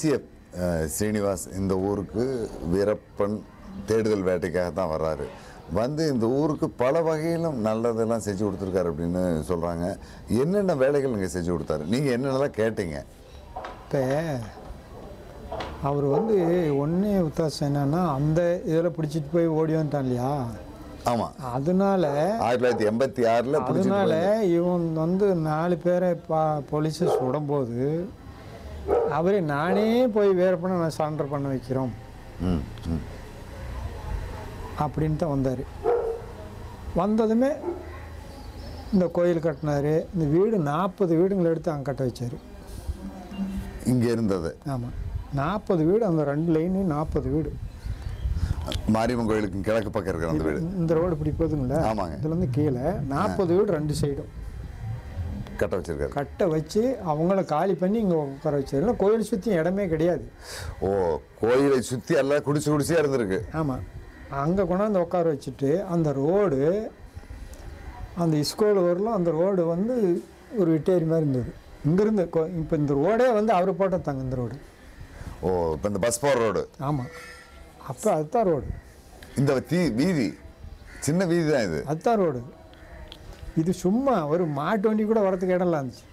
DCF Srinivas இந்த ஊருக்கு வீரப்பன் தேடுதல் வேட்டைக்காக தான் வர்றாரு. வந்து இந்த ஊருக்கு பல வகையிலும் நல்லதெல்லாம் செஞ்சு கொடுத்துருக்காரு அப்படின்னு சொல்கிறாங்க என்னென்ன வேலைகள் நீங்கள் செஞ்சு கொடுத்தாரு? நீங்கள் என்னென்னலாம் கேட்டீங்க? இப்போ அவர் வந்து ஒன்றே வித்தியாசம் என்னன்னா அந்த இதில் பிடிச்சிட்டு போய் ஓடி வந்துட்டான் இல்லையா? ஆமாம் அதனால ஆயிரத்தி தொள்ளாயிரத்தி எண்பத்தி ஆறில் அதனால இவன் வந்து நாலு பேரை பா போலீஸை சுடும்போது அவரே நானே போய் வேறு பண்ண நான் சரண்டர் பண்ண வைக்கிறோம். அப்படின்னு தான் வந்தார். வந்ததுமே இந்த கோயில் கட்டினாரு. இந்த வீடு நாற்பது வீடுங்களை எடுத்து அங்கே கட்ட வச்சார். இங்கே இருந்தது. ஆமாம் நாற்பது வீடு அந்த ரெண்டு லைன்லையும் நாற்பது வீடு. மாரியம்மன் கோயிலுக்கு கிழக்கு பக்கம் இருக்கிற அந்த வீடு. இந்த ரோடு இப்படி ஆமாங்க. இதுலேருந்து கீழே நாற்பது வீடு ரெண்டு சைடும் கட்ட வச்சிருக்காரு. கட்ட வச்சு அவங்கள காலி பண்ணி இங்கே உட்கார வச்சாரு. கோயில் சுற்றி இடமே கிடையாது. ஓ கோயிலை சுற்றி எல்லாம் குடிச்சு குடிச்சே இருந்திருக்கு. ஆமாம் அங்கே கொண்டாந்து உட்கார வச்சுட்டு அந்த ரோடு அந்த இஸ்கோல் வரலும் அந்த ரோடு வந்து ஒரு விட்டேரி மாதிரி இருந்தது. இங்கேருந்து இப்போ இந்த ரோடே வந்து அவர் போட்டதாங்க இந்த ரோடு. ஓ இப்போ இந்த பஸ் போகிற ரோடு. ஆமாம் அப்போ அதுதான் ரோடு. இந்த தீ வீதி. சின்ன வீதி தான் இது. அதுதான் ரோடு. இது சும்மா ஒரு மாட்டு வண்டி கூட வரதுக்கு இடம்லாம் இருந்துச்சு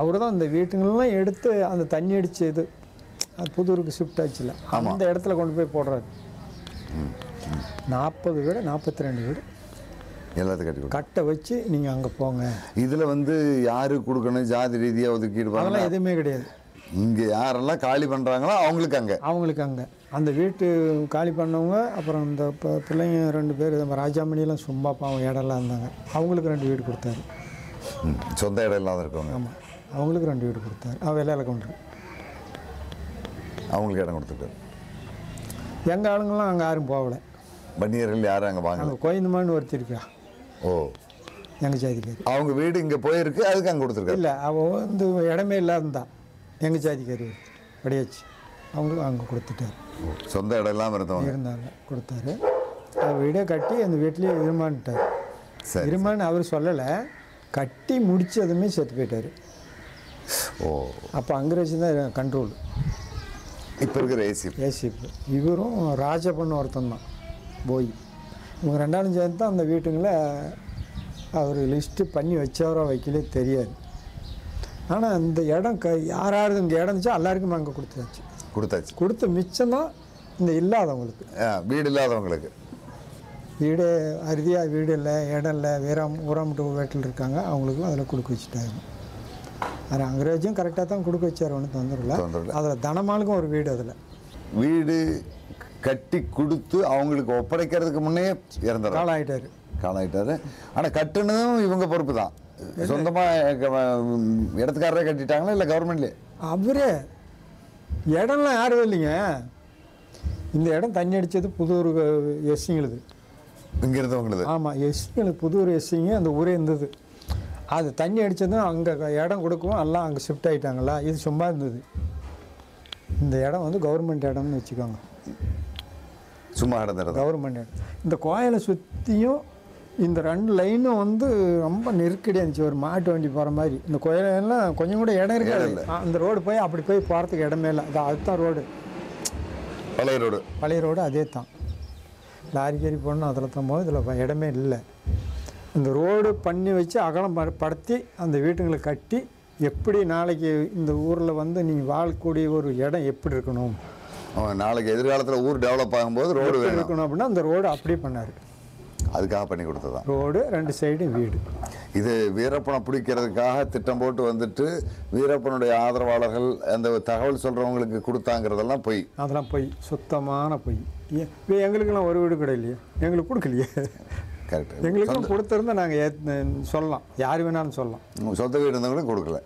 அவர் தான் அந்த வீட்டுங்களெல்லாம் எடுத்து அந்த தண்ணி அடிச்சு இது அது புதூருக்கு ஷிஃப்ட் ஆச்சுல அந்த இடத்துல கொண்டு போய் போடுறாரு. நாற்பது வீடு நாற்பத்தி ரெண்டு வீடு. எல்லாத்தையும் கட்டி. கட்டை வச்சு நீங்கள் அங்கே போங்க. இதுல வந்து யாருக்கு கொடுக்கணும்? ஜாதி ரீதியா ஒதுக்கீடு பண்ணணும் அதெல்லாம் எதுவுமே கிடையாது. இங்க யாரெல்லாம் காலி பண்றாங்களோ அவங்களுக்கு அங்க. அவங்களுக்கு அங்கே. அந்த வீட்டு காலி பண்ணவங்க அப்புறம் இந்த ப- பிள்ளைங்க ரெண்டு பேர் நம்ம ராஜாமணியெல்லாம் சும்மா பாவம் இடம்லாம் இருந்தாங்க. அவங்களுக்கு ரெண்டு வீடு கொடுத்தாரு. ம், சொந்த இடம் இல்லாத இருக்கவங்க. ஆமாம் அவங்களுக்கு ரெண்டு வீடு கொடுத்தாரு. அவன் வெள்ளையில கவுண்டர் அவங்களுக்கு இடம் கொடுத்துருக்காரு எங்கள் ஆளுங்கெல்லாம் அங்கே யாரும் போகலை. வன்னியர்கள் யாரும் அங்க வாங்கல? அங்கே கோயந்தமான்னு ஒருத்தர் இருக்கா. ஓ. எங்கள் ஜாதிக்காரி அவங்க வீடு இங்க போயிருக்கு அதுக்கு அங்க கொடுத்துருக்காரு. இல்லை அவள் வந்து இடமே இல்லாதந்தா எங்கள் ஜாதிக்காரி கிடையாச்சு அவங்களும் அங்கே கொடுத்துட்டாரு. சொந்த இடம் இல்லாம இருந்தவங்க. இருந்தாங்க கொடுத்தாரு. அவர் வீடே கட்டி அந்த வீட்லேயே இருமான்ட்டார். இருமான்னு அவர் சொல்லலை. கட்டி முடிச்சதுமே செத்து போயிட்டார். ஓ. அப்போ அங்கிரேஜ் தான் கண்ட்ரோல் இப்ப இருக்கிற ஏசி ஏசிப்பு இவரும் ராஜபண்ணு ஒருத்தன் தான் போய். இவங்க ரெண்டாலும் சேர்ந்து தான் அந்த வீட்டுங்களை அவர் லிஸ்ட்டு பண்ணி வச்சவரோ வைக்கலே தெரியாது. ஆனால் இந்த இடம் க யார் யாருக்கு இங்கே இடம் இருந்துச்சோ எல்லாருக்கும் அங்கே கொடுத்தாச்சு. கொடுத்தாச்சு. கொடுத்த மிச்சம் தான் இந்த இல்லாதவங்களுக்கு. வீடு இல்லாதவங்களுக்கு. வீடு அறுதியாக வீடு இல்லை இடம் இல்லை வீரம் ஊராமட்டு வீட்டில் இருக்காங்க அவங்களுக்கும் அதில் கொடுக்க வச்சுட்டாங்க. அது அங்கிரேஜும் கரெக்டாக தான் கொடுக்க வச்சார் ஒன்றும் தொந்தரல தொந்தரவு அதில் தனமாளுக்கும் ஒரு வீடு அதில். வீடு கட்டி கொடுத்து அவங்களுக்கு ஒப்படைக்கிறதுக்கு முன்னே இறந்துடுறாங்க காலம் ஆகிட்டார் காலாயிட்டாரு ஆனா கட்டுனதும் இவங்க பொறுப்பு தான். சொந்தமா க- ம், இடத்துக்காரரே கட்டிட்டாங்களா இல்ல கவர்மெண்ட்லயே அவரே இடம்லாம் யாரும் இல்லைங்க. இந்த இடம் தண்ணி அடித்தது புதூர் எஸ்சிங்களுது. இங்க இருந்தவங்களது ஆமாம் எஸ்சிங்களுக்கு புதூர் எஸ்சிங்க அந்த ஊரே இருந்தது. அது தண்ணி அடித்ததும் அங்கே இடம் கொடுக்கவும் எல்லாம் அங்கே ஷிஃப்ட் ஆகிட்டாங்களா இது சும்மா இருந்தது. இந்த இடம் வந்து கவர்மெண்ட் இடம்னு வச்சுக்கோங்க. சும்மா கிடந்துடுறது கவர்மெண்ட் இடம். இந்த கோயிலை சுற்றியும் இந்த ரெண்டு லைனும் வந்து ரொம்ப நெருக்கடியாக இருந்துச்சு. ஒரு மாட்டு வண்டி போகிற மாதிரி. இந்த கோயிலெல்லாம் கொஞ்சம் கூட இடம் இருக்காது. அந்த ரோடு போய் அப்படி போய் போகிறதுக்கு இடமே இல்லை. அது அதுதான் ரோடு பழைய ரோடு பழைய ரோடு அதே தான் லாரி கேரி போடணும் அதில் தான் போது இதில் இடமே இல்லை. இந்த ரோடு பண்ணி வச்சு அகலம் படுத்தி அந்த வீட்டுங்களை கட்டி எப்படி நாளைக்கு இந்த ஊரில் வந்து நீங்கள் வாழக்கூடிய ஒரு இடம் எப்படி இருக்கணும்? அவன் நாளைக்கு எதிர்காலத்துல ஊர் டெவலப் ஆகும்போது ரோடு இருக்கணும் அப்படின்னா அந்த ரோடு அப்படியே பண்ணார். அதுக்காக பண்ணி கொடுத்ததான் ரோடு ரெண்டு சைடு வீடு. இது வீரப்பனை பிடிக்கிறதுக்காக திட்டம் போட்டு வந்துட்டு வீரப்பனுடைய ஆதரவாளர்கள் அந்த தகவல் சொல்றவங்களுக்கு கொடுத்தாங்கிறதெல்லாம் பொய். அதெல்லாம் பொய். சுத்தமான பொய். இப்போ எங்களுக்கெல்லாம் ஒரு வீடு கூட இல்லையே? எங்களுக்கு கொடுக்கலையே? கரெக்ட் எங்களுக்கும் கொடுத்துருந்தா நாங்கள் சொல்லலாம். யார் வேணாலும் சொல்லலாம். சொந்த வீடு இருந்தவங்களுக்கு கொடுக்கல.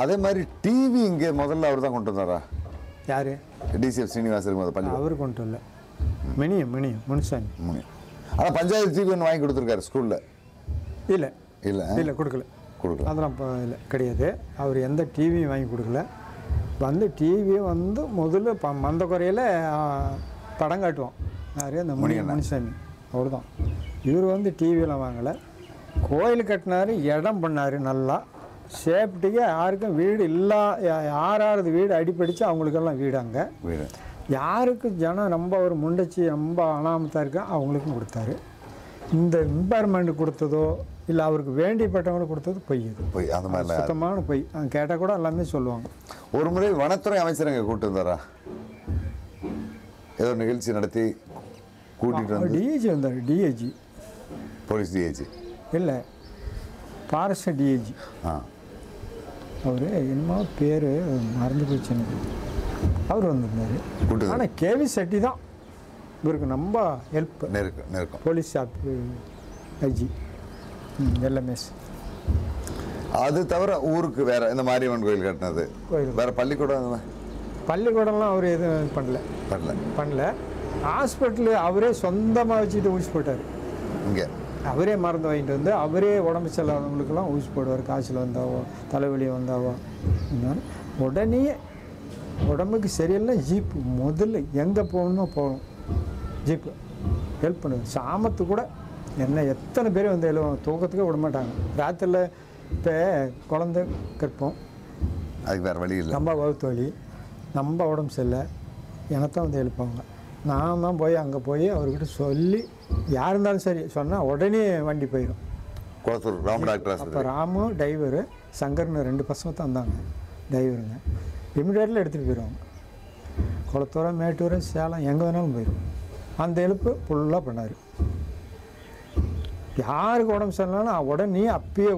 அதே மாதிரி டிவி இங்கே முதல்ல அவர் தான் கொண்டு வந்தாரா? யார்? டிசிஎஃப் சீனிவாசன் இருக்கும்போது பள்ளி அவர் கொண்டு வரல. மினியம் மினியம் முனுசாமி. ஆனால் பஞ்சாயத்து டிவி ஒன்று வாங்கி கொடுத்துருக்காரு ஸ்கூலில். இல்லை. இல்லை இல்லை கொடுக்கல. கொடுக்கல. அதெல்லாம் இப்போ இல்லை கிடையாது. அவர் எந்த டிவியும் வாங்கி கொடுக்கல. வந்து டிவி வந்து முதல்ல ப மந்த குறையில் படம் காட்டுவோம் யார்? அந்த முனி முனிசாமி. அவ்வளோதான் இவர் வந்து டிவியெலாம் வாங்கலை. கோயில் கட்டினாரு இடம் பண்ணார் நல்லா. சேஃப்டிக்கு யாருக்கும் வீடு இல்லா யாராவது வீடு அடிப்படிச்சு அவங்களுக்கெல்லாம் வீடு அங்கே. வீடு. யாருக்கு ஜனம் ரொம்ப ஒரு முண்டச்சி ரொம்ப அனாமத்தாக இருக்கோ அவங்களுக்கும் கொடுத்தாரு. இந்த இம்பேர்மெண்ட் கொடுத்ததோ இல்லை அவருக்கு வேண்டிப்பட்டவங்களுக்கு கொடுத்தது பொய் இது போய் அந்த மாதிரிலாம் சுத்தமான பொய். கேட்டால் கூட எல்லாமே சொல்லுவாங்க. ஒரு முறை வனத்துறை அமைச்சர் இங்கே கூட்டு வந்தாரா? ஏதோ நிகழ்ச்சி நடத்தி கூட்டிகிட்டு வந்து. டிஏஜி வந்தார் டிஏஜி போலீஸ் டிஐஜி இல்லை ஃபாரஸ்ட் டிஏஜி ஆ. அவர் என்னமோ பேர் மறந்து போச்சு எனக்கு. அவர் வந்திருந்தார். ஆனால் கேவி செட்டி தான் இவருக்கு ரொம்ப ஹெல்ப் நெருக்கம் நெருக்கம். Police shop IG. எல்எம்எஸ் அது தவிர ஊருக்கு வேற இந்த மாரியம்மன் கோயில் கட்டினது. கோயில். வேற பள்ளிக்கூடம் பள்ளிக்கூடம்லாம் அவர் எதுவும் பண்ணல. பண்ணல. பண்ணல. ஹாஸ்பிட்டலு அவரே சொந்தமாக வச்சுட்டு ஊசி போட்டார். இங்கே. அவரே மருந்து வாங்கிட்டு வந்து அவரே உடம்பு சரியில்லாதவங்களுக்கெல்லாம் ஊசி போடுவார். காய்ச்சல் வந்தாவோ தலைவலி வந்தாவோ. உடனே உடம்புக்கு சரியில்லை ஜீப்பு முதல்ல எங்கே போகணுமோ போகணும். ஜீப்பு ஹெல்ப் பண்ணுது சாமத்து கூட என்ன எத்தனை பேர் வந்து எழுவாங்க தூக்கத்துக்கே விட மாட்டாங்க. ராத்திரியில் இப்போ குழந்தை கற்போம். அதுக்கு வேற வழி இல்லை. நம்ம வகுத்து வலி நம்ம உடம்பு சரியில்லை எனத்தான் வந்து எழுப்பாங்க நான் தான் போய் அங்கே போய் அவர்கிட்ட சொல்லி யார் இருந்தாலும் சரி சொன்னால் உடனே வண்டி போயிடும். குளத்தூர் ராம டாக்டர் அப்போ ராமு டிரைவரு சங்கர்னு ரெண்டு பசங்க தான் வந்தாங்க டிரைவருங்க இமிடியேட்டில் எடுத்துகிட்டு போயிடுவாங்க குளத்தூரம் மேட்டூர் சேலம் எங்கே வேணாலும் போயிடும் அந்த எழுப்பு ஃபுல்லாக பண்ணார். யாருக்கு உடம்பு சரியில்லைனாலும் உடனே அப்பயே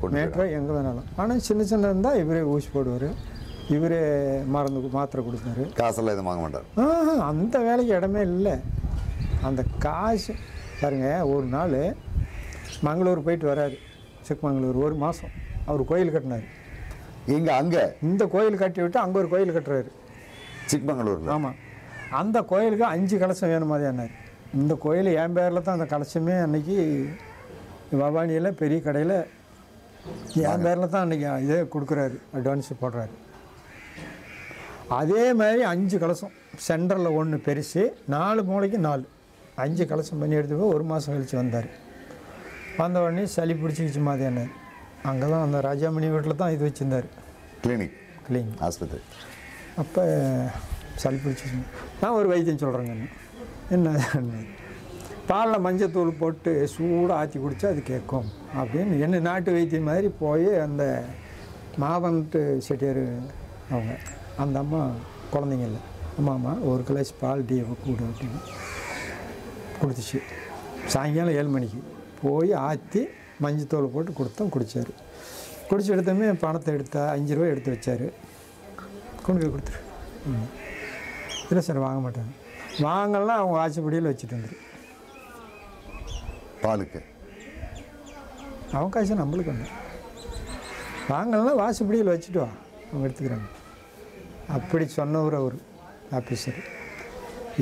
கொண்டு மேட்ரோ எங்கே வேணாலும். ஆனால் சின்ன சின்ன இருந்தால் இவரே ஊசி போடுவார். இவரே மருந்து மாத்திரை கொடுத்தாரு காசெல்லாம் எதுவும் வாங்க மாட்டார். அந்த வேலைக்கு இடமே இல்லை. அந்த காசு பாருங்க ஒரு நாள் மங்களூர் போயிட்டு வராரு. சிக்மங்களூர் ஒரு மாதம் அவர் கோயில் கட்டினார். இங்க அங்க? இந்த கோயில் கட்டி விட்டு அங்கே ஒரு கோயில் கட்டுறாரு. சிக்மங்களூர்ல? ஆமாம் அந்த கோயிலுக்கு அஞ்சு கலசம் வேணுமாதிரியானார் இந்த கோயில் என் பேரில் தான் அந்த கலசமே அன்னைக்கு பவானியில் பெரிய கடையில் என் பேரில் தான் அன்றைக்கி இதே கொடுக்குறாரு அட்வான்ஸ் போடுறாரு. அதே மாதிரி அஞ்சு கலசம். சென்டரில் ஒன்று பெருசு நாலு மூளைக்கு நாலு. அஞ்சு கலசம் பண்ணி எடுத்து போய் ஒரு மாதம் கழித்து வந்தார். வந்த உடனே சளி பிடிச்சிக்கிச்சு மாதிரியானார் அங்கே தான் அந்த ராஜாமணி வீட்டில் தான் இது வச்சுருந்தார். கிளினிக் கிளீன் ஆஸ்பத்திரி அப்போ சளி பிடிச்சிச்சு நான் ஒரு வைத்தியம் சொல்கிறேங்க என்ன? பாலில் மஞ்சத்தூள் போட்டு சூடாக ஆற்றி குடித்தா அது கேட்கும். அப்படின்னு என்ன நாட்டு வைத்தியம் மாதிரி போய் அந்த மாவன்ட்டு செட்டியார் அவங்க அந்த அம்மா குழந்தைங்க இல்லை. அம்மா அம்மா ஒரு கிளாஸ் பால் டீ கூட அப்படின்னு கொடுத்துச்சு சாயங்காலம் ஏழு மணிக்கு போய் ஆற்றி மஞ்சத்தூள் போட்டு கொடுத்தோம் குடித்தார் குடிச்சு எடுத்தோமே பணத்தை எடுத்தா அஞ்சு ரூபா எடுத்து வச்சார். கொண்டு போய் கொடுத்துரு. இல்லை சார் வாங்க மாட்டாங்க. வாங்கலாம் அவங்க ஆட்சிப்படியில் வச்சுட்டு வந்துரு. பாலுக்கு? அவங்க காசு நம்மளுக்கு ஒன்று வாங்கலாம் வாசப்படியில் வச்சுட்டு வா. அவங்க எடுத்துக்கிறாங்க. அப்படி சொன்னவர் அவர் ஆஃபீஸர்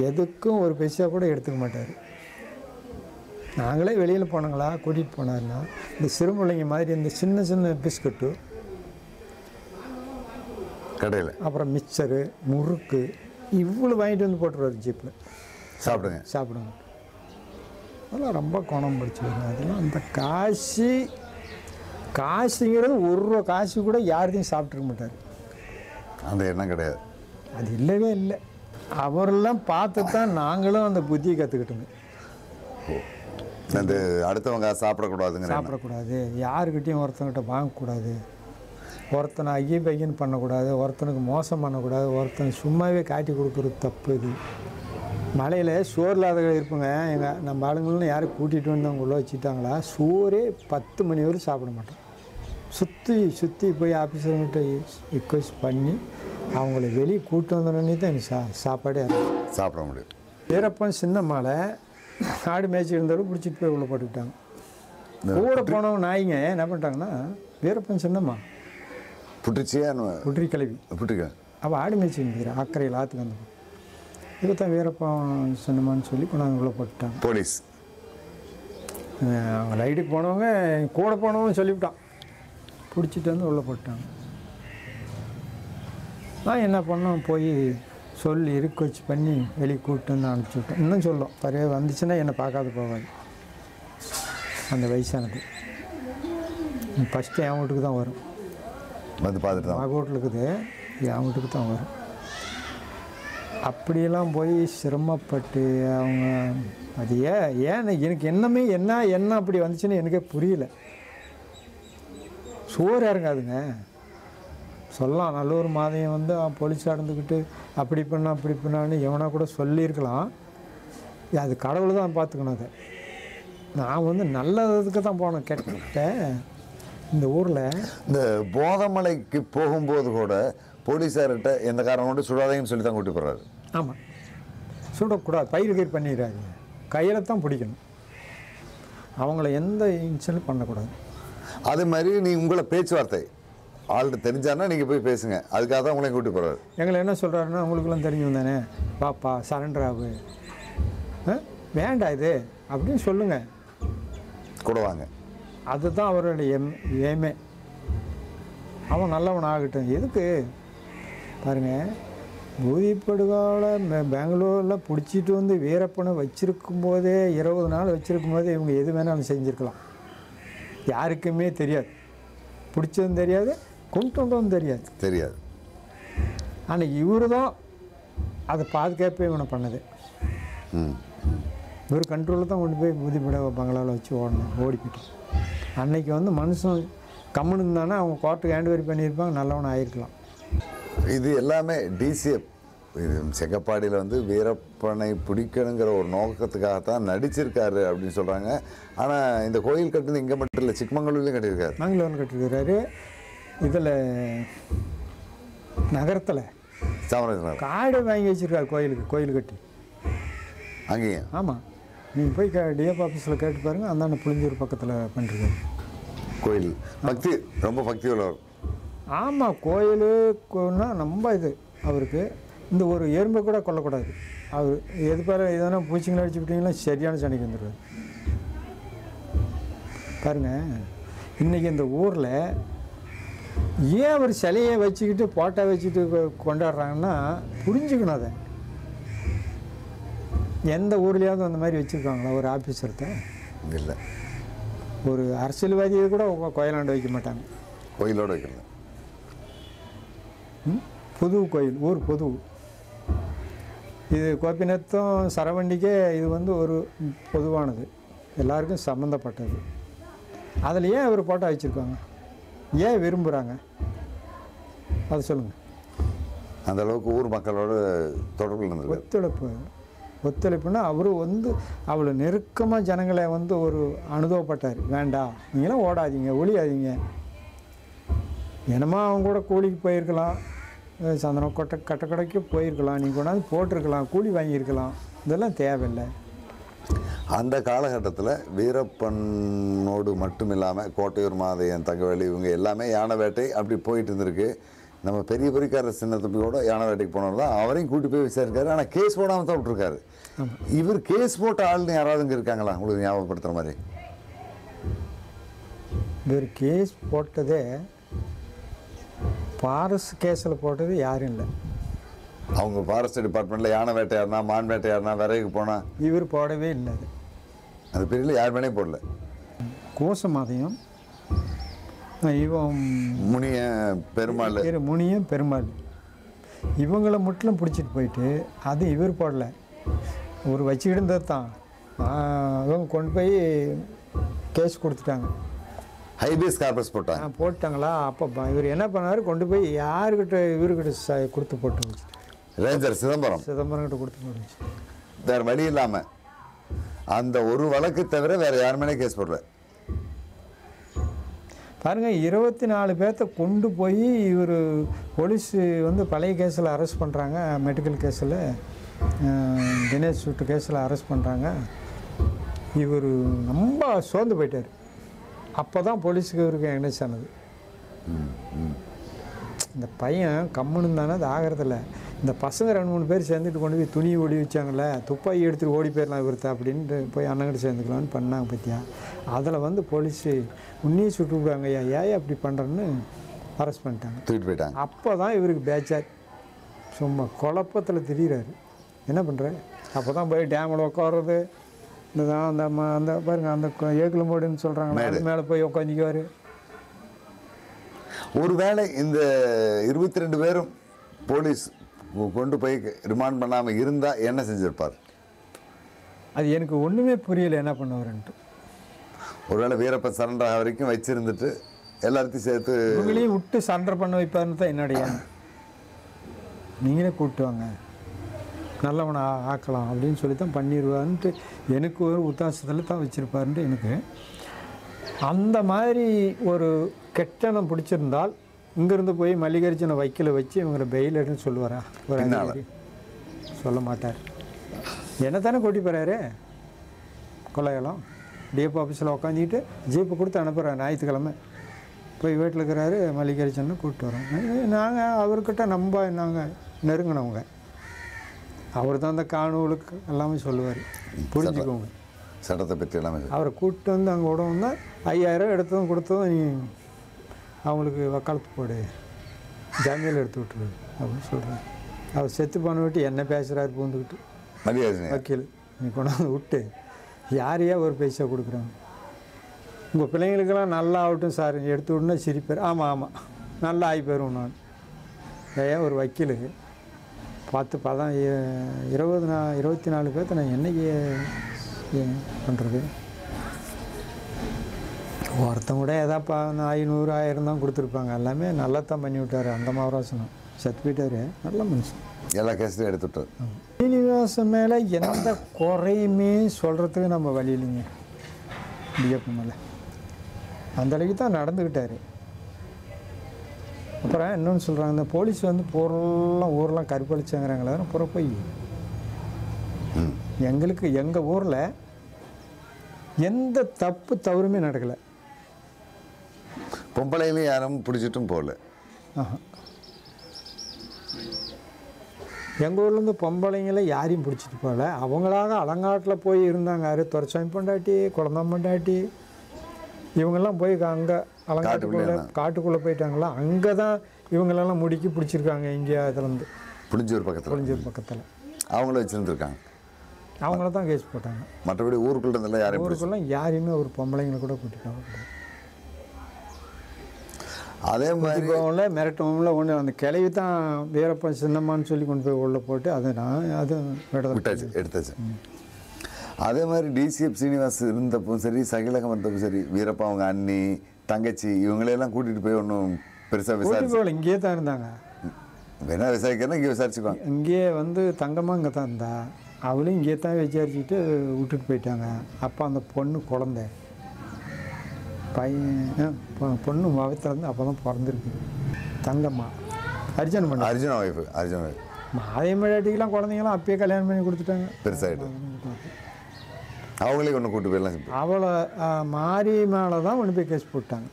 எதுக்கும் ஒரு பைசா கூட எடுத்துக்க மாட்டார். நாங்களே வெளியில் போனாங்களா கூட்டிகிட்டு போனாருன்னா இந்த சிறுமுள்ளைங்க மாதிரி இந்த சின்ன சின்ன பிஸ்கட்டு கடையில். அப்புறம் மிக்சரு முறுக்கு இவ்வளோ வாங்கிட்டு வந்து போட்டுருவார் ஜீப்பில் சாப்பிடுங்க. சாப்பிடுங்க. அதெல்லாம் ரொம்ப குணம் பிடிச்சிருக்கு அதெல்லாம் அந்த காசு காசுங்கிறது ஒரு ரூபா காசு கூட யார்தையும் சாப்பிட்ருக்க மாட்டார். அந்த எண்ணம் கிடையாது. அது இல்லவே இல்லை. அவரெல்லாம் பார்த்து தான் நாங்களும் அந்த புத்தியை கற்றுக்கிட்டோங்க அந்த அடுத்தவங்க சாப்பிடக்கூடாதுங்கிற எண்ணம். சாப்பிடக்கூடாது. யாருக்கிட்டையும் ஒருத்தங்கிட்ட வாங்கக்கூடாது. ஒருத்தனை ஐய பையன் பண்ணக்கூடாது. ஒருத்தனுக்கு மோசம் பண்ணக்கூடாது. ஒருத்தனை சும்மாவே காட்டி கொடுக்குறது தப்பு இது. மலையில் சோறு இல்லாதவங்க இருப்பாங்க. எங்கள் நம்ம ஆளுங்களும் யாரும் கூட்டிகிட்டு வந்து அவங்க உள்ள வச்சுட்டாங்களா? சோறே பத்து மணி வரை சாப்பிட மாட்டோம் சுற்றி சுற்றி போய் ஆஃபீஸர்கிட்ட ரிக்வெஸ்ட் பண்ணி அவங்கள வெளியே கூட்டு வந்தோடனே தான் எனக்கு சா சாப்பாடே சாப்பிட முடியும். வீரப்பன் சின்ன மாலை ஆடு மேய்ச்சி இருந்தவரை பிடிச்சிட்டு போய் உள்ள போட்டுக்கிட்டாங்க. கூட போனவங்க நாய்ங்க என்ன பண்ணிட்டாங்கன்னா வீரப்பன் சின்னம்மா. புட்டுச்சியா குட்ரி கிளவி புட்டுக்க அவள் ஆடு மேய்ச்சி இருந்துக்கிறா அக்கறையில் ஆற்றுக்கு வந்து இதை தான் வீரப்பன் சின்னம்மான்னு சொல்லி கொண்டாந்து உள்ள போட்டுட்டாங்க. போலீஸ். அவங்க ரைடுக்கு போனவங்க கூட போனவங்க சொல்லிவிட்டான். பிடிச்சிட்டு வந்து உள்ளே போட்டாங்க நான் என்ன பண்ணோம் போய் சொல்லி இருக்க வச்சு பண்ணி வெளியே கூப்பிட்டு வந்து அனுப்பிச்சி இன்னும் சொல்லும். பறைய வந்துச்சுன்னா என்னை பார்க்காத போகாது. அந்த வயசானது. ஃபஸ்ட்டு என் வீட்டுக்கு தான் வரும். வந்து பார்த்துட்டு தான் வீட்டில் இருக்குது. என் வீட்டுக்கு தான் வரும். அப்படியெல்லாம் போய் சிரமப்பட்டு அவங்க அது ஏன் ஏன் எனக்கு என்னமே என்ன என்ன அப்படி வந்துச்சுன்னு எனக்கே புரியல. சோறு இறங்காதுங்க. சொல்லலாம். நல்ல ஒரு மாதையம் வந்து போலீஸாக இருந்துக்கிட்டு அப்படி பண்ண அப்படி பண்ணான்னு எவனா கூட சொல்லியிருக்கலாம். அது கடவுள் தான் பார்த்துக்கணும் அதை. நான் வந்து நல்லதுக்கு தான் போனேன். கேட்டேன் இந்த ஊரில் இந்த போதமலைக்கு போகும்போது கூட போலீஸார்கிட்ட எந்த காரணம் கொண்டு சுடாதையும் சொல்லி தான் கூட்டி போகிறாரு ஆமாம் சுடக்கூடாது. பயிர் கயிர் பண்ணிடுறாங்க கையில் தான் பிடிக்கணும். அவங்கள எந்த இன்சலும் பண்ணக்கூடாது. அது மாதிரி நீ உங்களை பேச்சுவார்த்தை ஆள்கிட்ட தெரிஞ்சாருன்னா நீங்கள் போய் பேசுங்க. அதுக்காக தான் உங்களையும் கூட்டி போகிறாரு எங்களை என்ன சொல்கிறாருன்னா உங்களுக்கெல்லாம் தெரிஞ்சு தானே? பாப்பா சரண்டர் ஆகு? வேண்டாம் இது அப்படின்னு சொல்லுங்கள் கூட வாங்க. அதுதான் அவருடைய எம் ஏமே அவன் நல்லவன் ஆகட்டும். எதுக்கு? பாருங்க பூதிப்படுகாவில் பெங்களூரில் பிடிச்சிட்டு வந்து வீரப்பனை வச்சிருக்கும் போதே இருபது நாள் வச்சிருக்கும் போதே இவங்க எது வேணாலும் செஞ்சுருக்கலாம். யாருக்குமே தெரியாது. பிடிச்சதும் தெரியாது கொண்டு வந்ததும் தெரியாது. தெரியாது ஆனால் இவரு தான் அதை பாதுகாப்பே இவனை பண்ணது. ம் இவர் கண்ட்ரோலில் தான் கொண்டு போய் பூதிப்பட பங்களாவில் வச்சு ஓடணும் ஓடி போயிட்டு அன்னைக்கு வந்து மனுஷன் கம்முன்னு இருந்தானா அவங்க கோர்ட்டுக்கு ஹேண்ட் பண்ணியிருப்பாங்க நல்லவன் ஆயிருக்கலாம். இது எல்லாமே டிசிஎஃப் இது செங்கப்பாடியில் வந்து வீரப்பனை பிடிக்கணுங்கிற ஒரு நோக்கத்துக்காகத்தான் நடிச்சிருக்காரு அப்படின்னு சொல்கிறாங்க ஆனால் இந்த கோயில் கட்டுனது இங்கே மட்டும் இல்லை சிக்மங்களூர்லேயும் கட்டியிருக்காரு. மங்களூரில் கட்டிருக்கிறாரு இதில் நகரத்தில் சாமராஜநகர் காடு வாங்கி வச்சிருக்காரு கோயிலுக்கு கோயில் கட்டி. அங்கேயும் ஆமாம் நீங்கள் போய் க டிஎஃப் ஆஃபீஸில் கேட்டு பாருங்கள் அந்தாண்ட புளிஞ்சூர் பக்கத்தில் பண்ணிருக்காரு. கோயில். பக்தி ரொம்ப பக்தி உள்ளவர் ஆமாம் கோயிலுக்குன்னா ரொம்ப இது அவருக்கு. இந்த ஒரு எறும்பை கூட கொல்லக்கூடாது. அவர் எது பாரு எதனா பூச்சிங்களை அடிச்சு விட்டீங்கன்னா சரியான சண்டைக்கு வந்துடுவார் பாருங்க இன்றைக்கி இந்த ஊரில் ஏன் அவர் சிலையை வச்சுக்கிட்டு போட்டோ வச்சுட்டு கொண்டாடுறாங்கன்னா புரிஞ்சுக்கணும் அதை. எந்த ஊர்லேயாவது அந்த மாதிரி வச்சுருக்காங்களா ஒரு ஆஃபீஸர்கிட்ட இல்லை. ஒரு அரசியல்வாதியை கூட கோயிலாண்டு வைக்க மாட்டாங்க. கோயிலோடு வைக்கல? புது கோயில் ஊர் புது. இது கோபிநாத்தும் சரவண்டிக்கே இது வந்து ஒரு பொதுவானது. எல்லாருக்கும் சம்மந்தப்பட்டது அதில் ஏன் இவர் போட்டோ வச்சுருக்காங்க? ஏன் விரும்புகிறாங்க அது சொல்லுங்கள் அந்த அளவுக்கு ஊர் மக்களோட இருந்திருக்காரு ஒத்துழைப்பு ஒத்துழைப்புனா அவர் வந்து அவ்வளோ நெருக்கமாக ஜனங்களை வந்து ஒரு அனுபவப்பட்டார். வேண்டாம் நீங்களாம் ஓடாதீங்க ஒளியாதீங்க என்னமோ அவங்க கூட கூலிக்கு போயிருக்கலாம்? சந்தனம் கொட்டை கட்டக்கடைக்கு போயிருக்கலாம். நீங்கள் கொண்டாந்து போட்டிருக்கலாம் கூலி வாங்கியிருக்கலாம். இதெல்லாம் தேவையில்லை. அந்த காலகட்டத்தில் வீரப்பனோடு மட்டும் இல்லாமல் கோட்டையூர் மாதையன் தங்கவேலி இவங்க எல்லாமே யானை வேட்டை அப்படி போயிட்டு இருந்திருக்கு நம்ம பெரிய பொறிக்கார சின்ன தம்பியோட யானை வேட்டைக்கு போனவர் தான். அவரையும் கூட்டி போய் விசாரிக்காரு. ஆனால் கேஸ் போடாமல் தான் விட்டுருக்காரு. இவர் கேஸ் போட்ட ஆள்னு யாராவது இங்கே இருக்காங்களா? உங்களுக்கு ஞாபகப்படுத்துகிற மாதிரி. இவர் கேஸ் போட்டதே பாரஸ் கேஸில் போட்டது யாரும் இல்லை. அவங்க ஃபாரஸ்ட் டிபார்ட்மெண்ட்டில் யானை வேட்டையாடினா மான் வேட்டையாடினா விறகு போனால் இவர் போடவே இல்லை அது அந்த பீரியடில் யார் வேணே போடல. கோசமாதையும் இவன் முனிய பெருமாள். பேர் முனியும் பெருமாள். இவங்கள முற்றிலும் பிடிச்சிட்டு போயிட்டு அது இவர் போடல. ஒரு வச்சுக்கிட்டு தான். ஆஹ் இவங்க கொண்டு போய் கேஸ் கொடுத்துட்டாங்க. ஹைபேஸ் கார்பஸ் போட்டாங்க. போட்டாங்களா? அப்போ இவர் என்ன பண்ணார்? கொண்டு போய் யாருக்கிட்ட இவர்கிட்ட கொடுத்து போட்டு வச்சுட்டார் ரேஞ்சர் சிதம்பரம். சிதம்பரம் கிட்ட கொடுத்து வேற வழி இல்லாமல் அந்த ஒரு வழக்கு தவிர வேற யார் மேலே கேஸ் போடல. பாருங்கள் இருபத்தி நாலு பேர்த்த கொண்டு போய் இவர் போலீஸ் வந்து பழைய கேஸில் அரெஸ்ட் பண்ணுறாங்க மெடிக்கல் கேஸில் தினேஷ் சுட்டு கேஸில் அரெஸ்ட் பண்ணுறாங்க இவர் ரொம்ப சோர்ந்து போயிட்டார். அப்போ தான் போலீஸுக்கு இவருக்கு எங்கனேஸ் ஆனது இந்த பையன் கம்முன்னு தானே அது ஆகிறதில்ல. இந்த பசங்க ரெண்டு மூணு பேர் சேர்ந்துட்டு கொண்டு போய் துணி ஓடி வச்சாங்கல்ல துப்பாக்கி எடுத்துகிட்டு ஓடி போயிடலாம் இவர்த்த அப்படின்ட்டு போய் அண்ணங்கிட்ட சேர்ந்துக்கலான்னு பண்ணாங்க பத்தியா. அதில் வந்து போலீஸு உன்னையும் சுட்டு விடுவாங்க ஐயா ஏன் அப்படி பண்ணுறேன்னு அரெஸ்ட் பண்ணிட்டாங்க. தூக்கிட்டு போயிட்டாங்க. அப்போ தான் இவருக்கு பேச்சார். சும்மா குழப்பத்தில் திரியிறாரு. என்ன பண்ணுற அப்போ தான் போய் டேமில் உட்காறது இந்த தான் அந்த அந்த பாருங்க அந்த ஏக்குலம்போடுன்னு சொல்கிறாங்க அது மேலே போய் உட்காந்துக்குவார் ஒருவேளை இந்த இருபத்தி ரெண்டு பேரும் போலீஸ் கொண்டு போய் ரிமாண்ட் பண்ணாமல் இருந்தால் என்ன செஞ்சிருப்பார்? அது எனக்கு ஒன்றுமே புரியல என்ன பண்ணுவாருன்ட்டு. ஒருவேளை வீரப்பன் சரண்டர் வரைக்கும் வச்சிருந்துட்டு எல்லாத்தையும் சேர்த்து இவங்களையும் விட்டு சண்டர் பண்ண வைப்பாருன்னு தான் என்னுடைய. நீங்களே கூப்பிட்டு வாங்க. நல்லவனை ஆக்கலாம் அப்படின்னு சொல்லி தான் பண்ணிடுவான்ட்டு எனக்கு ஒரு உத்தாசத்தில் தான் வச்சுருப்பாருன்ட்டு எனக்கு. அந்த மாதிரி ஒரு கெட்டணம் பிடிச்சிருந்தால் இங்கேருந்து போய் மல்லிகரிச்சனை வைக்கல வச்சு இவங்களை பெயில் எடுன்னு சொல்லுவாரா? ஒரு. அதிகாரி. சொல்ல மாட்டார். என்ன தானே கூட்டி போகிறாரு கொலையெல்லாம் டிஎப் ஆஃபீஸில் உட்காந்துக்கிட்டு ஜீப்பை கொடுத்து அனுப்புகிறேன் ஞாயிற்றுக்கிழமை. போய் வீட்டில் இருக்கிறாரு மல்லிகரிச்சனை கூப்பிட்டு வரோம் நாங்கள் அவர்கிட்ட நம்ப நாங்கள் நெருங்கினவங்க. அவர் தான் அந்த காணொலுக்கு எல்லாமே சொல்லுவார். புரிஞ்சுக்கோங்க. சட்டத்தை பற்றி எல்லாமே. அவரை கூப்பிட்டு வந்து அங்கே விடவும் ஐயாயிரம் எடுத்ததும் கொடுத்ததும் நீ அவங்களுக்கு வக்காலத்து போடு. ஜாமீனில் எடுத்து விட்டுரு அப்படின்னு சொல்கிறேன் அவர் செத்து போன விட்டு என்ன பேசுகிறாரு பூந்துக்கிட்டு. மல்லிகார்ஜுன வக்கீல் நீ கொண்டாந்து விட்டு. யாரையா ஒரு பைசா கொடுக்குறாங்க உங்கள் பிள்ளைங்களுக்கெல்லாம் நல்லா ஆகட்டும் சார். எடுத்து விடனே சிரிப்பார். ஆமாம் ஆமாம் நல்லா ஆகி போயிடும் நான். ஏயா ஒரு வக்கீல்? பத்து பதம் இருபது நா இருபத்தி நாலு பேர்த்த நான் என்னைக்கு பண்ணுறது ஒருத்தன் கூட ஏதாப்பா ஐநூறு ஆயிரம் தான் கொடுத்துருப்பாங்க. எல்லாமே நல்லா தான் பண்ணி விட்டார். அந்த மகராசனம் செத்து போயிட்டாரு. நல்ல மனுஷன். எல்லா கேஸ்லையும் எடுத்து விட்டார். சீனிவாசன் மேலே எந்த குறையுமே சொல்கிறதுக்கு நம்ம வழி இல்லைங்க. டிஎப் மேலே. அந்த அளவுக்கு தான் நடந்துக்கிட்டாரு. அப்புறம் இன்னொன்று சொல்கிறாங்க இந்த போலீஸ் வந்து பொருள்லாம் ஊரெலாம் கருப்பளிச்சாங்கிறாங்களே புற போய். எங்களுக்கு எங்கள் ஊரில் எந்த தப்பு தவறுமே நடக்கலை. பொம்பளையிலையும் யாரும் பிடிச்சிட்டும் போகல. எங்கள் ஊர்லேருந்து பொம்பளைங்களை யாரையும் பிடிச்சிட்டு போகல. அவங்களாக அலங்காட்டில் போய் இருந்தாங்க. யாரு? துறைச்சாமி பொண்டாட்டி குழந்தை பொண்டாட்டி. இவங்கெல்லாம் போய் அங்கே அலங்காட்டுக்குள்ளே. காட்டுக்குள்ளே போயிட்டாங்களா? அங்கே தான் இவங்களெல்லாம் முடுக்கி பிடிச்சிருக்காங்க இங்கே இதுலேருந்து. புளிஞ்சூர் பக்கத்தில். புளிஞ்சூர் பக்கத்தில். அவங்களும் வச்சுருந்துருக்காங்க. அவங்கள தான் கேஸ் போட்டாங்க. மற்றபடி ஊருக்குள்ள யாரையும் ஊருக்குள்ள யாரையுமே ஒரு பொம்பளைங்களை கூட கூட்டிட்டாங்க அதே மாதிரி போகல மிரட்டவும்ல ஒன்று அந்த கிளவி தான் வீரப்பன் சின்னம்மான்னு சொல்லி கொண்டு போய் உள்ளே போட்டு அதை நான் அது விட்டாச்சு எடுத்தாச்சு. அதே மாதிரி டிசிஎஃப் சீனிவாஸ் இருந்தப்பவும் சரி சகிலகம் இருந்தப்பவும் சரி வீரப்பா அவங்க அண்ணி தங்கச்சி இவங்களையெல்லாம் கூட்டிகிட்டு போய் ஒன்றும் பெருசாக விசாரிச்சு இங்கேயே தான் இருந்தாங்க. வேணா விசாரிக்கிறேன்னா இங்கே விசாரிச்சுக்குவாங்க. இங்கேயே வந்து தங்கம்மா இங்கே தான் இருந்தா. அவளும் இங்கேயே தான் விசாரிச்சுட்டு விட்டுட்டு போயிட்டாங்க. அப்போ அந்த பொண்ணு குழந்தை. பையன் பொண்ணு முகத்தில் இருந்து அப்போ தான் பிறந்திருக்கு. தங்கம்மா. அர்ஜுன் பண்ண. அர்ஜுனா ஒய்ஃபு அர்ஜுன் ஒய்ஃப் மாதை மழையாட்டிக்கெல்லாம் குழந்தைங்களாம் அப்பயே கல்யாணம் பண்ணி கொடுத்துட்டாங்க. பெருசாகிட்டு அவங்களே ஒன்று கூட்டு போயிடலாம். அவளை மாரி மேலே தான் கொண்டு போய் கேஸ் போட்டாங்க.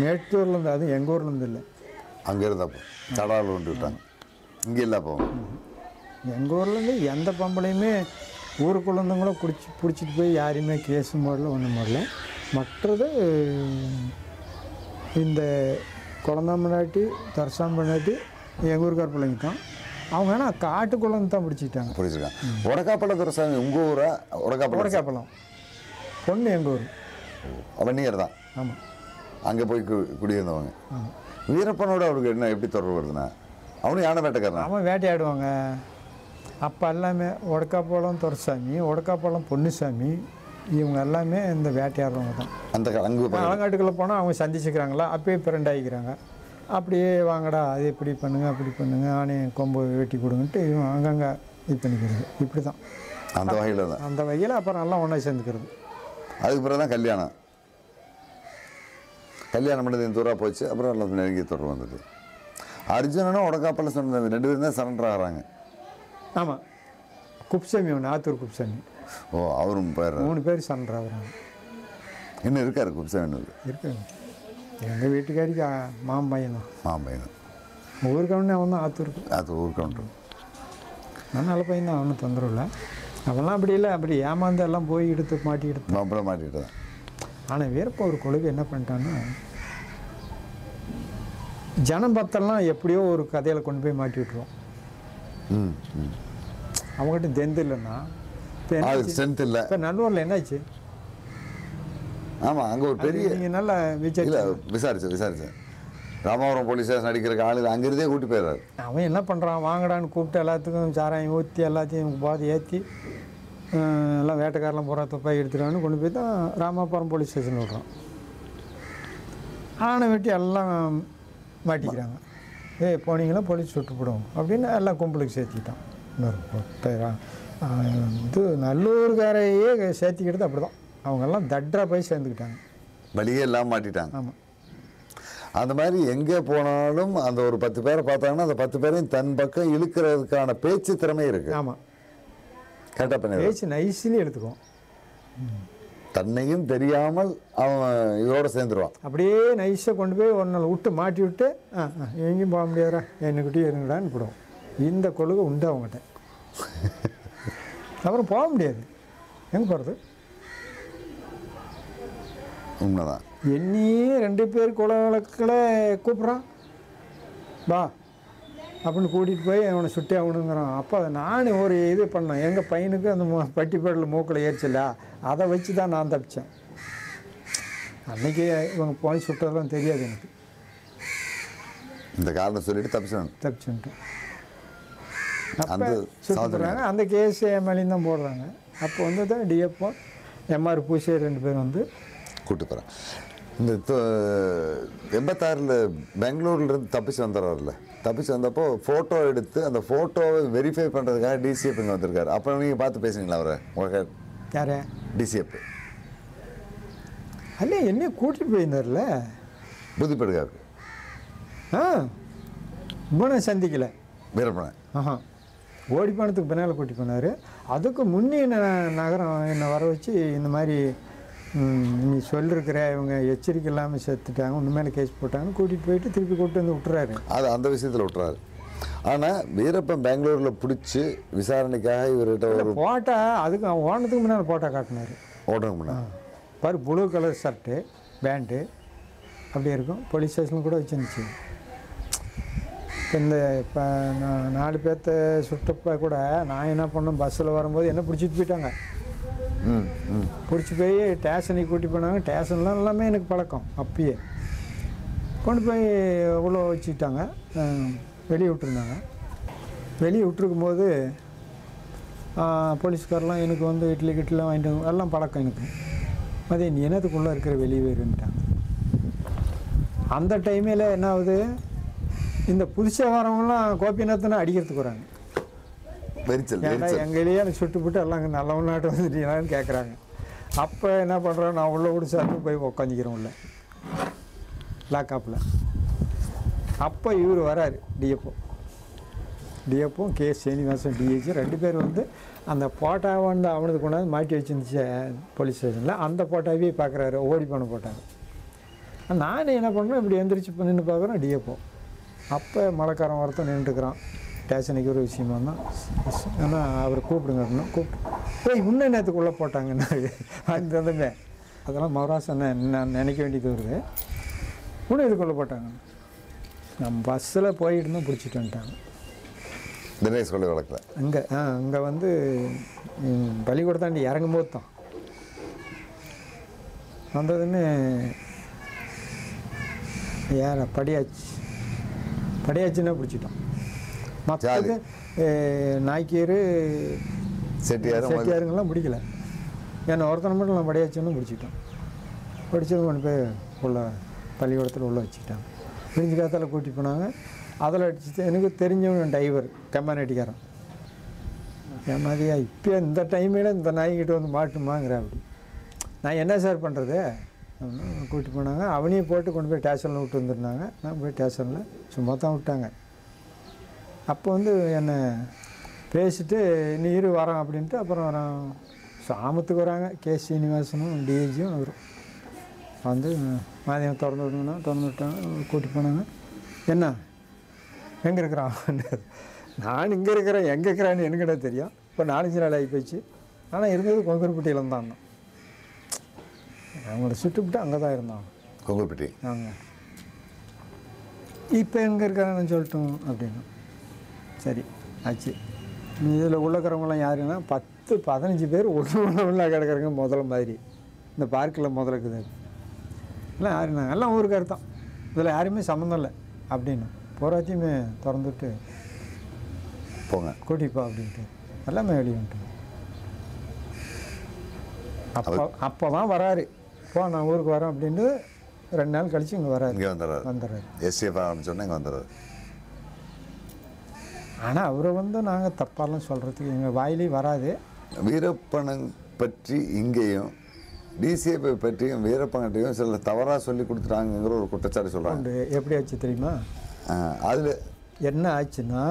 மேட்டூர்லேருந்து அதுவும் எங்கள் ஊர்லேருந்து இல்லை. அங்கே இருந்தப்போ தடாவில் கொண்டு விட்டாங்க. இங்கே இல்லை அப்போ. எங்கள் ஊர்லேருந்து எந்த பொம்பளையுமே ஊருக்குள்ள இருந்தவங்களும் பிடிச்சி பிடிச்சிட்டு போய் யாரையுமே கேஸும் போடல ஒன்றும் போடல மற்றது இந்த குழந்தாம்பண்டாட்டி தர்சாம் பண்ணாட்டி எங்கள் ஊருக்கார பிள்ளைங்க தான். அவங்க ஆனால் காட்டுக்குள்ள இருந்து தான் பிடிச்சிக்கிட்டாங்க. பிடிச்சிருக்காங்க உடக்காப்பள்ள துரசாமி உங்கள் ஊரா? உடக்காப்பள்ள உடக்காப்பழம். பொண்ணு எங்கள் ஊர். வன்னியர் தான் ஆமாம் அங்கே போய் குடியிருந்தவங்க. ஆமாம் வீரப்பனோட அவருக்கு என்ன எப்படி தொடர்பு வருதுன்னா? அவனும் யானை வேட்டைக்காரனா? அவன் வேட்டையாடுவாங்க. அப்போ எல்லாமே உடக்காப்பழம் துரசாமி உடக்காப்பழம் பொன்னுசாமி இவங்க எல்லாமே இந்த வேட்டையாடுறவங்க தான். அந்த அங்கே அலங்காட்டுக்குள்ளே போனால் அவங்க சந்திச்சுக்கிறாங்களா அப்பயே ஃப்ரெண்ட் ஆகிக்கிறாங்க அப்படியே வாங்கடா அது இப்படி பண்ணுங்க அப்படி பண்ணுங்க ஆனே கொம்பு வெட்டி கொடுங்கன்ட்டு இவன் அங்கங்கே இது பண்ணிக்கிறது. இப்படி தான் அந்த வகையில் தான். அந்த வகையில் அப்புறம் எல்லாம் ஒன்றா சேர்ந்துக்கிறது. அதுக்கு பிறகு தான் கல்யாணம். கல்யாணம் பண்ணது இந்த தூரா போச்சு அப்புறம் எல்லாம் நெருங்கிய தொடர்பு வந்தது. அர்ஜுனனும் உடக்காப்பல்ல சொன்னது ரெண்டு பேரும் தான் சரண்டர் ஆகிறாங்க. ஆமாம் குப்சாமி ஒன்று ஆத்தூர் குப்சாமி. ஓ அவரும் பேர் மூணு பேர் சண்டை ஆகுறாங்க இன்னும் இருக்காரு குப்சன் இருக்காங்க எங்கள் வீட்டுக்காரிக்கு ஆ, மாமன் பையன் தான் மாம்பையன் ஊருக்கவனே அவன் தான் ஆத்தூருக்கு அது ஊர் கவுண்டர். நான் நல்ல பையன் தான் அவனும் தொந்தரவு இல்லை. அவன்லாம் அப்படி இல்லை அப்படி ஏமாந்து எல்லாம் போய் எடுத்து மாட்டி எடுத்து மாப்பிள்ள மாட்டிட்டு தான். ஆனால் வீரப்ப ஒரு கொழுகு என்ன பண்ணிட்டான்னா ஜனம் பத்தெல்லாம் எப்படியோ ஒரு கதையில் கொண்டு போய் மாட்டி விட்டுருவோம் அவங்ககிட்ட தெந்து இல்லைன்னா இப்போ அது என்னாச்சு ஸ்ட்ரென்த் இல்லை. இப்போ நல்லூரில் என்னாச்சு? ஆமாம் அங்கே ஒரு பெரிய நீங்கள் நல்லா இல்லை விசாரிச்சு விசாரிச்சேன் விசாரிச்சேன். ராமபுரம் போலீஸ் ஸ்டேஷன் அடிக்கிறக்கு ஆளுங்க அங்கிருந்தே கூட்டி போயிடுறாரு. அவன் என்ன பண்ணுறான் வாங்கடான்னு கூப்பிட்டு எல்லாத்துக்கும் சாராயம் ஊற்றி எல்லாத்தையும் போதை ஏற்றி எல்லாம் வேட்டைக்காரெலாம் பூரா துப்பாக்கி எடுத்துட்டான்னு கொண்டு போய் தான் ராமாபுரம் போலீஸ் ஸ்டேஷன் விட்றான். ஆனை வெட்டி எல்லாம் மாட்டிக்கிறாங்க. ஏய் போனீங்களா போலீஸ் சுட்டுப்படும் அப்படின்னு எல்லாம் கும்பலுக்கு சேர்த்திக்கிட்டான் இன்னொரு இது நல்லூர்காரையே சேர்த்திக்கிட்டது அப்படி தான் அவங்கெல்லாம் தட்ரா போய் சேர்ந்துக்கிட்டாங்க. வழியே இல்லாமல் மாட்டிட்டாங்க. ஆமாம் அந்த மாதிரி எங்கே போனாலும் அந்த ஒரு பத்து பேரை பார்த்தாங்கன்னா அந்த பத்து பேரையும் தன் பக்கம் இழுக்கிறதுக்கான பேச்சு திறமை இருக்கு. ஆமாம் கரெக்டாக பண்ணி பேச்சு நைஸ்லி எடுத்துக்குவோம். தன்னையும் தெரியாமல் அவன் இதோட சேர்ந்துருவான். அப்படியே நைஸாக கொண்டு போய் ஒரு நாள் விட்டு மாட்டி விட்டு ஆ எங்கேயும் போக முடியாதுடா என்னக்கிட்டே இருங்கடான்னு போடுவோம். இந்த கொள்கை உண்டு அவங்ககிட்ட. அப்புறம் போக முடியாது. எங்கே போகிறது உண்மைதான். என்னையே ரெண்டு பேர் குல வழக்கில் கூப்பிட்றான். வா அப்படின்னு கூட்டிகிட்டு போய் அவனை சுட்டி ஆகணுங்கிறான் அப்போ நான் ஒரு இது பண்ணேன். எங்கள் பையனுக்கு அந்த பட்டிப்பேடில் மூக்கில் ஏறிச்சல அதை வச்சு தான் நான் தப்பிச்சேன். அன்னைக்கு இவங்க போய் சுட்டதெல்லாம் தெரியாது எனக்கு. இந்த காரணம் சொல்லிட்டு தப்பிச்சான் தப்பிச்சுட்டேன். அந்த சுட்டுறாங்க அந்த கேஸ் மேலேயும் தான் போடுறாங்க. அப்போ வந்து தான் டிஎஃப்ஓ எம்ஆர் பூசே ரெண்டு பேரும் வந்து கூட்டு போகிறேன் இந்த எண்பத்தாறில் பெங்களூர்ல இருந்து தப்பிச்சு வந்துடுறாருல. தப்பிச்சு வந்தப்போ ஃபோட்டோ எடுத்து அந்த ஃபோட்டோவை வெரிஃபை பண்ணுறதுக்காக டிசிஎஃப் இங்கே வந்திருக்காரு. அப்போ நீங்கள் பார்த்து பேசுங்களா அவரை? உங்கள் யாரே? டிசிஎஃப் அல்ல என்னையும் கூட்டிகிட்டு போயிருந்தார்ல. புதுப்பெடுக்காக்கு ஆ இவனை சந்திக்கலை. வீரப்பனன் ஆஹா. ஓடி போனதுக்கு பின்னால் கூட்டி போனார். அதுக்கு முன்னே நகரம் என்னை வர வச்சு இந்த மாதிரி நீ சொல்லிருக்கிற இவங்க எச்சரிக்கை இல்லாமல் செத்துட்டாங்க உன் மேலே கேஸ் போட்டாங்கன்னு கூட்டிகிட்டு போயிட்டு திருப்பி கூப்பிட்டு வந்து விட்டுறாரு. அது அந்த விஷயத்தில் விட்டுறாரு. ஆனால் வீரப்பன் பெங்களூரில் பிடிச்சி விசாரணைக்காக இவர்கிட்ட ஒரு போட்டா அதுக்கு அவன் ஓனத்துக்கு முன்னால் போட்டா காட்டினார். ஓட்டணும் பண்ண பாரு ப்ளூ கலர் ஷர்ட்டு பேண்ட்டு அப்படி இருக்கும். போலீஸ் ஸ்டேஷன் கூட வச்சுருந்துச்சு. இந்த இப்போ நான் நாலு பேர்த்த சுட்டப்ப கூட நான் என்ன பண்ணேன் பஸ்ஸில் வரும்போது என்ன பிடிச்சிட்டு போயிட்டாங்க. ம் ம். பிடிச்சி போய் ஸ்டேஷனுக்கு கூட்டி போனாங்க. ஸ்டேஷன்லாம் எல்லாமே எனக்கு பழக்கம் அப்பயே. கொண்டு போய் உள்ள வச்சுக்கிட்டாங்க. வெளியே விட்டுருந்தாங்க. வெளியே விட்டுருக்கும் போது போலீஸ்காரெலாம் எனக்கு வந்து இட்லி கிட்லாம் வாங்கிட்டு எல்லாம் பழக்கம் எனக்கு. அதே நீ என்னத்துக்குள்ளே இருக்கிற வெளியே வருன்ட்டாங்க அந்த டைமில் என்ன ஆகுது? இந்த புதுசாக வரவங்களாம் கோபிநாத்தனை அடிக்கிறதுக்கு வராங்க. வெறிச்சல் எங்களையே எனக்கு சுட்டு போட்டு எல்லாம் அங்கே நல்லவன் நாட்டு வந்துட்டீங்களான்னு கேட்குறாங்க அப்போ என்ன பண்ணுறேன் நான் உள்ளே கூட சேர்த்து போய் உட்காந்துக்கிறேன் உள்ள. லாக்அப்பில் அப்போ இவர் வராரு டிஎஃப்ஓ டிஎஃப்பும் கே. சீனிவாசன் டிஹெச் ரெண்டு பேர் வந்து அந்த போட்டாவை வந்து அவனுக்கு கொண்டாந்து மாட்டி வச்சிருந்துச்சு போலீஸ் ஸ்டேஷனில் அந்த போட்டாவே பார்க்குறாரு ஓடி போன போட்டாங்க. நான் என்ன பண்ணுறேன் இப்படி எந்திரிச்சு நின்று பார்க்குறேன் டிஎஃப்ஓ அப்போ மழைக்காரன் ஒருத்தன் நின்றுக்கிறான் ஸ்டேஷனுக்கு ஒரு விஷயமா தான் ஏன்னா அவர் கூப்பிடுங்க அப்படின்னா கூப்பிட்டு ஏய் முன்ன நேரத்துக்குள்ளே போட்டாங்கன்னு அந்த தந்தமே அதெல்லாம் மௌராசன் நான் நினைக்க வேண்டியது வருது. முன்ன இதுக்குள்ளே போட்டாங்க? நம்ம பஸ்ஸில் போயிட்டு இருந்தோம் பிடிச்சிட்டு வந்துட்டாங்க. தினேஷ் கொலை வழக்கில் அங்கே ஆ அங்கே வந்து பள்ளிக்கூடத்தாண்டி இறங்கும் போது தான். வந்ததுன்னு யார படியாச்சு. படியாச்சுன்னா பிடிச்சிட்டோம். மற்றது நாய்க்கீரு செட்டியாரும் மது- செட்டியாருங்கெல்லாம் பிடிக்கல. ஏன்னா ஒருத்தனை மட்டும் நான் படியாச்சுன்னு பிடிச்சிட்டோம். பிடிச்சது கொண்டு போய் உள்ள பள்ளிக்கூடத்தில் உள்ள வச்சுக்கிட்டாங்க. பிரிஞ்சு காத்தால் கூட்டி போனாங்க. அதில் அடிச்சு எனக்கு தெரிஞ்சவன் டிரைவர் கம்மானட்டிக்காரன் ஏமாதியா இப்போ இந்த டைமில் இந்த நாய்கிட்ட வந்து மாட்டுமாங்கிற அப்படி நான் என்ன சார் பண்ணுறது கூட்டி போனாங்க. அவனையும் போட்டு கொண்டு போய் ஸ்டேஷனில் விட்டு வந்துருந்தாங்க. நான் போய் ஸ்டேஷனில் சும்மா தான் விட்டாங்க. அப்போ வந்து என்னை பேசிட்டு நீ இரு வரோம் அப்படின்ட்டு அப்புறம் வரோம். சாமத்துக்கு வராங்க. கே. சீனிவாசனும் டிஏஜியும் வரும் வந்து மதியம் திறந்து விடுங்கண்ணா. திறந்து விட்டாங்க. கூட்டி போனாங்க. என்ன? எங்கே இருக்கிறான்? நான் இங்கே இருக்கிறேன். எங்கே இருக்கிறான்னு எனக்கு தெரியும்? இப்போ நாலஞ்சு நாள் ஆகி போச்சு. ஆனால் இருந்தது கொங்கர்பட்டியில் தான் அவங்கள சுட்டுவிட்டு அங்கே தான் இருந்தான் கொங்குப்பட்டி அவங்க இப்போ எங்கே இருக்காங்கன்னு சொல்லட்டும் அப்படின்னு. சரி ஆச்சு. இதில் உள்ளக்கிறவங்களாம் யாருன்னா பத்து பதினஞ்சு பேர் ஒன்று ஒன்று ஒன்றா கிடக்குறங்க முதல்ல மாதிரி. இந்த பார்க்கில் முதல்ல இருக்குது. எல்லாம் யாருண்ணா எல்லாம் ஊருக்கார் தான். இதில் யாருமே சம்மந்தம் இல்லை அப்படின்னு. பூராத்தையுமே திறந்துட்டு போங்க. கூட்டிப்பா அப்படின்ட்டு. எல்லாமே வெளியே வந்துட்டு அப்போ அப்போ தான் வராரு. போ நான் ஊருக்கு வரேன் அப்படின்ட்டு ரெண்டு நாள் கழிச்சு இங்கே வராரு. இங்கே வந்துடுறாரு. வந்துடுறாரு. எஸ்டிஎஃப் ஆரம்பிச்சோன்னே இங்கே வந்துடுறாரு. ஆனால் அவரை வந்து நாங்கள் தப்பாலாம் சொல்கிறதுக்கு எங்கள் வாயிலே வராது. வீரப்பனை பற்றி இங்கேயும் டிசிஏபி பற்றியும் வீரப்பன்கிட்டையும் சில தவறாக சொல்லி கொடுத்துட்டாங்கங்கிற ஒரு குற்றச்சாட்டு சொல்கிறாங்க எப்படி ஆச்சு தெரியுமா? அதில் என்ன ஆச்சுன்னா